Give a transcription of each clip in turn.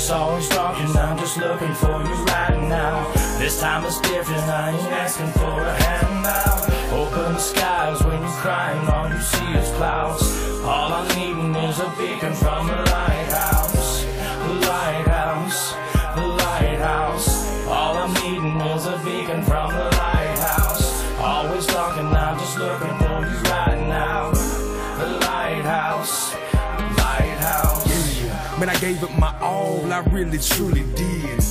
It's always and I'm just looking for you right now. This time it's different, I ain't asking for a handout. Open the skies when you're crying, all you see is clouds. All I'm needing is a beacon from the lighthouse. The lighthouse, the lighthouse. All I'm needing is a beacon from the lighthouse. Always and I'm just looking Man, I gave it my all, I really truly did.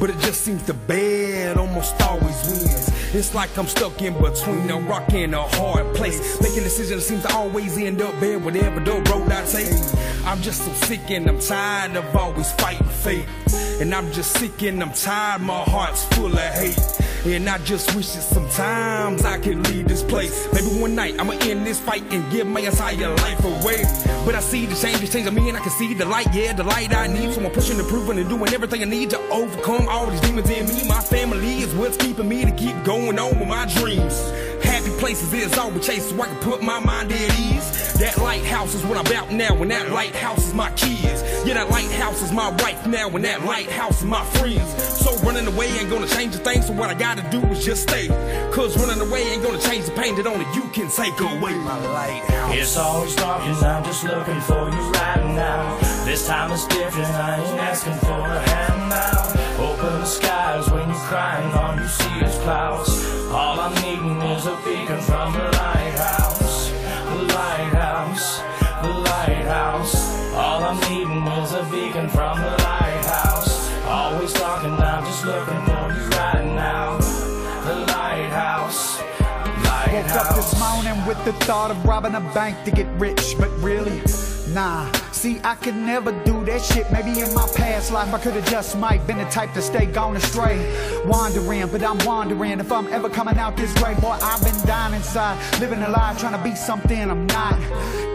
But it just seems the bad almost always wins. It's like I'm stuck in between a rock and a hard place. Making decisions seems to always end up bad, whatever the road I take. I'm just so sick and I'm tired of always fighting fate. And I'm just sick and I'm tired, my heart's full of hate. And I just wish that sometimes I could leave this place. Maybe one night I'ma end this fight and give my entire life away. But I see the changes changing me and I can see the light, yeah, the light I need. So I'm pushing, improving, and doing everything I need to overcome all these demons in me. My family is what's keeping me to keep going on with my dreams. Happy places is all we chase so I can put my mind at ease. That lighthouse is what I'm about now, and that lighthouse is my kids. Yeah, that lighthouse is my wife now, and that lighthouse is my friends. So running away ain't gonna change a thing, so what I gotta do is just stay. Cause running away ain't gonna change the pain that only you can take away my lighthouse. It's always dark and I'm just looking for you right now. This time it's different, I ain't asking for a handout. Open the skies when you're crying, all you see is clouds. All I'm needing is a beacon from the lighthouse. The lighthouse, the lighthouse. All I'm needing is a beacon from the lighthouse. Always and I'm just looking for you right now. The lighthouse, lighthouse. Woke up this morning with the thought of robbing a bank to get rich, but really, nah. See, I could never do that shit. Maybe in my past life I could've just might been the type to stay gone astray. Wandering, but I'm wandering. if I'm ever coming out this way. Boy, I've been dying inside, living a lie, trying to be something I'm not.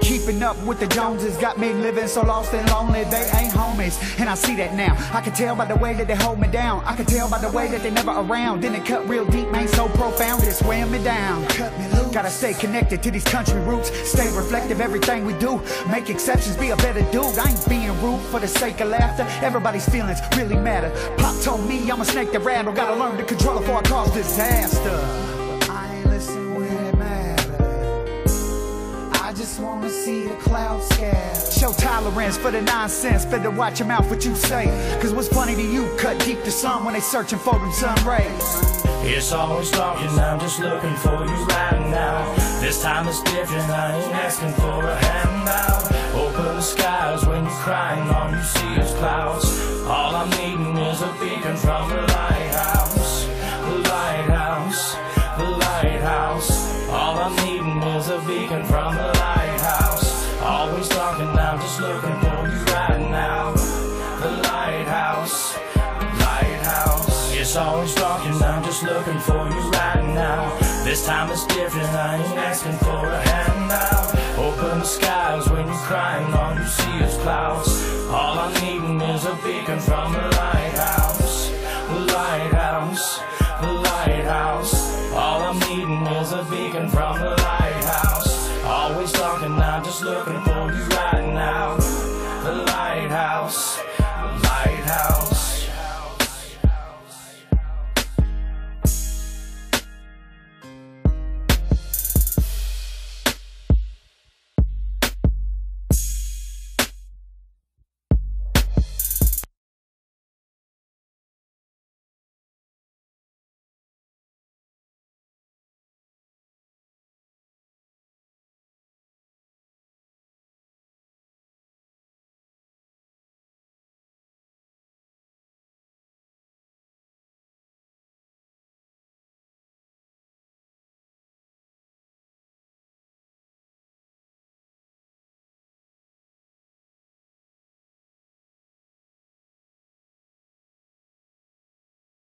Keeping up with the Joneses got me living so lost and lonely. They ain't homies, and I see that now. I can tell by the way that they hold me down. I can tell by the way that they never around. Then it cut real deep, man, so profound, it's weighing me down. Cut me loose. Gotta stay connected to these country roots. Stay reflective, everything we do. Make exceptions, be a better dude. I ain't being rude for the sake of laughter. Everybody's feelings really matter. Pop told me I'm a snake that rattle. Gotta learn to control it before I cause disaster. But I ain't listen when it matters. I just wanna see the clouds scatter. Show tolerance for the nonsense. Better watch your mouth what you say. Cause what's funny to you cut deep to some when they searching for them sun rays. It's always talking, I'm just looking for you right now. This time it's different, I ain't asking for a handout. looking for you right now. The lighthouse, lighthouse. It's always talking. I'm just looking for you right now. This time is different, I ain't asking for a handout. Open the skies when you're crying, all you see is clouds. All I'm needing is a beacon from a lighthouse, a lighthouse, a lighthouse. All I'm needing is a beacon from a lighthouse. Always talking. I'm just looking for you right